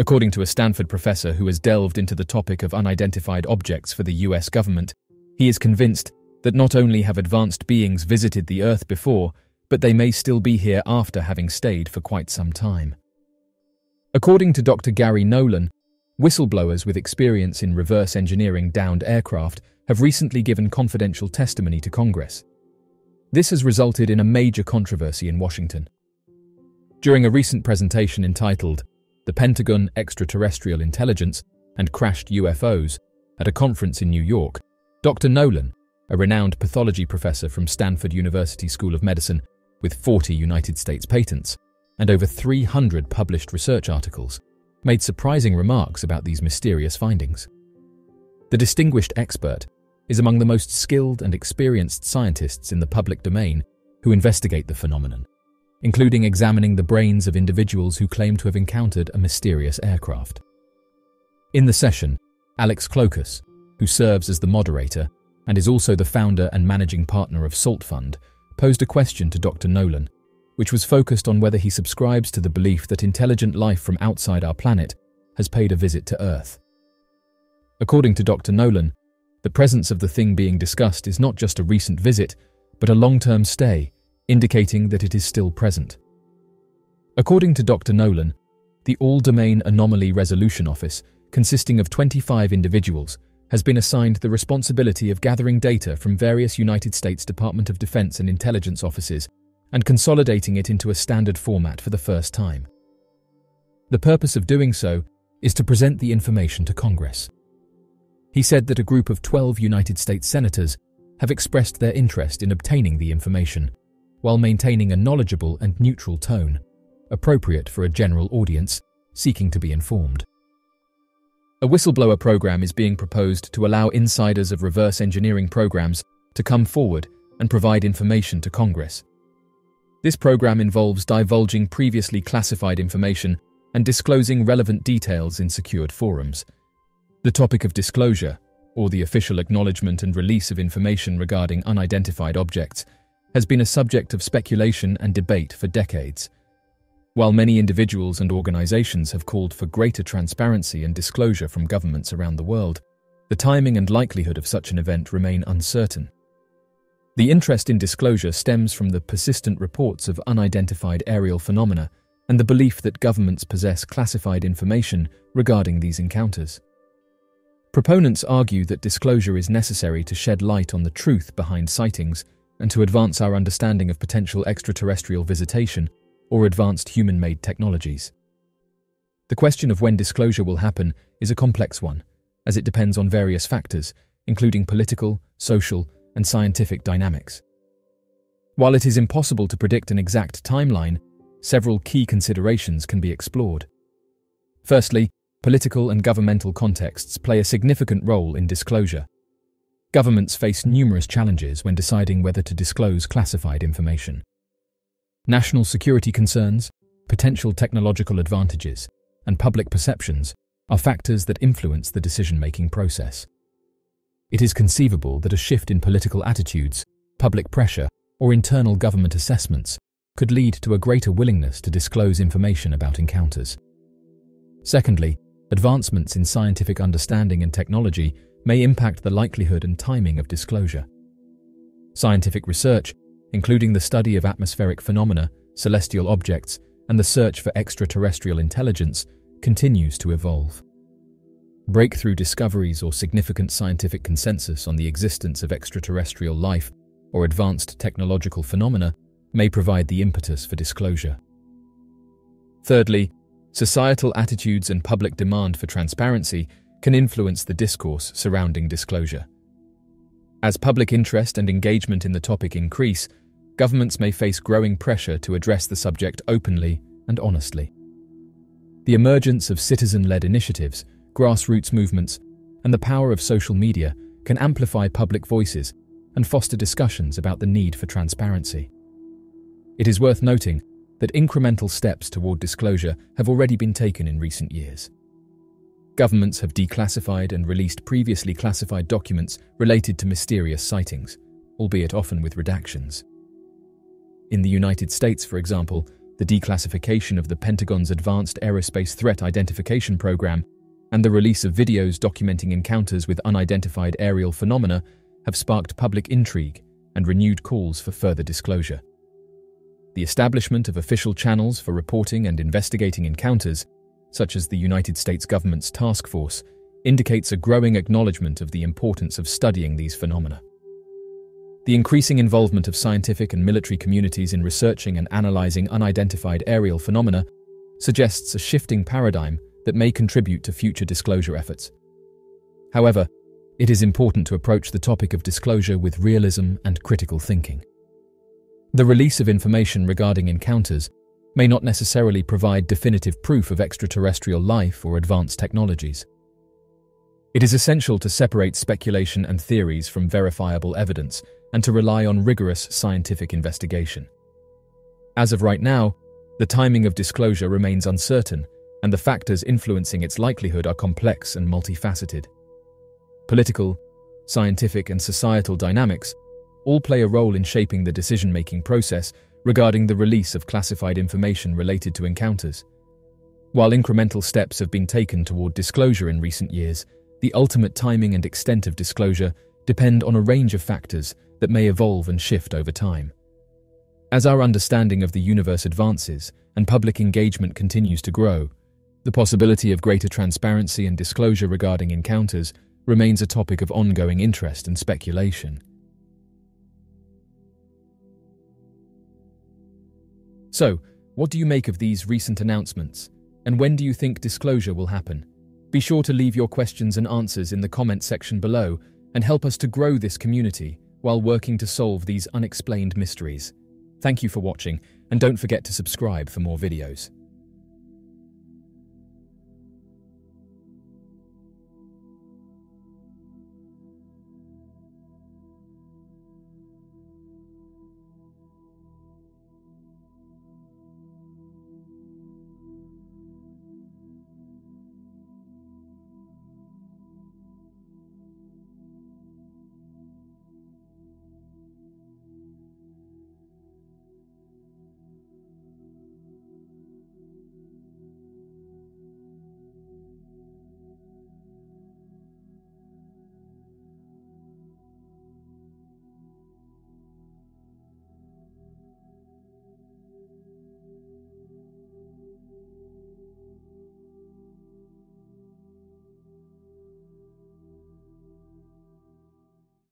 According to a Stanford professor who has delved into the topic of unidentified objects for the US government, he is convinced that not only have advanced beings visited the Earth before, but they may still be here after having stayed for quite some time. According to Dr. Garry Nolan, whistleblowers with experience in reverse engineering downed aircraft have recently given confidential testimony to Congress. This has resulted in a major controversy in Washington. During a recent presentation entitled The Pentagon, Extraterrestrial Intelligence, and Crashed UFOs at a conference in New York, Dr. Nolan, a renowned pathology professor from Stanford University School of Medicine with 40 United States patents and over 300 published research articles, made surprising remarks about these mysterious findings. The distinguished expert is among the most skilled and experienced scientists in the public domain who investigate the phenomenon including examining the brains of individuals who claim to have encountered a mysterious aircraft. In the session, Alex Klokus, who serves as the moderator and is also the founder and managing partner of Salt Fund, posed a question to Dr. Nolan, which was focused on whether he subscribes to the belief that intelligent life from outside our planet has paid a visit to Earth. According to Dr. Nolan, the presence of the thing being discussed is not just a recent visit, but a long-term stay indicating that it is still present. According to Dr. Nolan, the All-Domain Anomaly Resolution Office, consisting of 25 individuals, has been assigned the responsibility of gathering data from various United States Department of Defense and intelligence offices and consolidating it into a standard format for the first time. The purpose of doing so is to present the information to Congress. He said that a group of 12 United States senators have expressed their interest in obtaining the information, while maintaining a knowledgeable and neutral tone, appropriate for a general audience seeking to be informed. A whistleblower program is being proposed to allow insiders of reverse engineering programs to come forward and provide information to Congress. This program involves divulging previously classified information and disclosing relevant details in secured forums. The topic of disclosure, or the official acknowledgement and release of information regarding unidentified objects, has been a subject of speculation and debate for decades. While many individuals and organizations have called for greater transparency and disclosure from governments around the world, the timing and likelihood of such an event remain uncertain. The interest in disclosure stems from the persistent reports of unidentified aerial phenomena and the belief that governments possess classified information regarding these encounters. Proponents argue that disclosure is necessary to shed light on the truth behind sightings and to advance our understanding of potential extraterrestrial visitation or advanced human-made technologies. The question of when disclosure will happen is a complex one, as it depends on various factors, including political, social, and scientific dynamics. While it is impossible to predict an exact timeline, several key considerations can be explored. Firstly, political and governmental contexts play a significant role in disclosure. Governments face numerous challenges when deciding whether to disclose classified information. National security concerns, potential technological advantages, and public perceptions are factors that influence the decision-making process. It is conceivable that a shift in political attitudes, public pressure, or internal government assessments could lead to a greater willingness to disclose information about encounters. Secondly, advancements in scientific understanding and technology may impact the likelihood and timing of disclosure. Scientific research, including the study of atmospheric phenomena, celestial objects, and the search for extraterrestrial intelligence, continues to evolve. Breakthrough discoveries or significant scientific consensus on the existence of extraterrestrial life or advanced technological phenomena may provide the impetus for disclosure. Thirdly, societal attitudes and public demand for transparency can influence the discourse surrounding disclosure. As public interest and engagement in the topic increase, governments may face growing pressure to address the subject openly and honestly. The emergence of citizen-led initiatives, grassroots movements, and the power of social media can amplify public voices and foster discussions about the need for transparency. It is worth noting that incremental steps toward disclosure have already been taken in recent years. Governments have declassified and released previously classified documents related to mysterious sightings, albeit often with redactions. In the United States, for example, the declassification of the Pentagon's Advanced Aerospace Threat Identification Program, and the release of videos documenting encounters with unidentified aerial phenomena have sparked public intrigue and renewed calls for further disclosure. The establishment of official channels for reporting and investigating encounters, such as the United States government's task force, indicates a growing acknowledgement of the importance of studying these phenomena. The increasing involvement of scientific and military communities in researching and analyzing unidentified aerial phenomena suggests a shifting paradigm that may contribute to future disclosure efforts. However, it is important to approach the topic of disclosure with realism and critical thinking. The release of information regarding encounters may not necessarily provide definitive proof of extraterrestrial life or advanced technologies. It is essential to separate speculation and theories from verifiable evidence and to rely on rigorous scientific investigation. As of right now, the timing of disclosure remains uncertain, and the factors influencing its likelihood are complex and multifaceted. Political, scientific, and societal dynamics all play a role in shaping the decision making process regarding the release of classified information related to encounters. While incremental steps have been taken toward disclosure in recent years, the ultimate timing and extent of disclosure depend on a range of factors that may evolve and shift over time. As our understanding of the universe advances and public engagement continues to grow, the possibility of greater transparency and disclosure regarding encounters remains a topic of ongoing interest and speculation. So, what do you make of these recent announcements, and when do you think disclosure will happen? Be sure to leave your questions and answers in the comment section below and help us to grow this community while working to solve these unexplained mysteries. Thank you for watching, and don't forget to subscribe for more videos.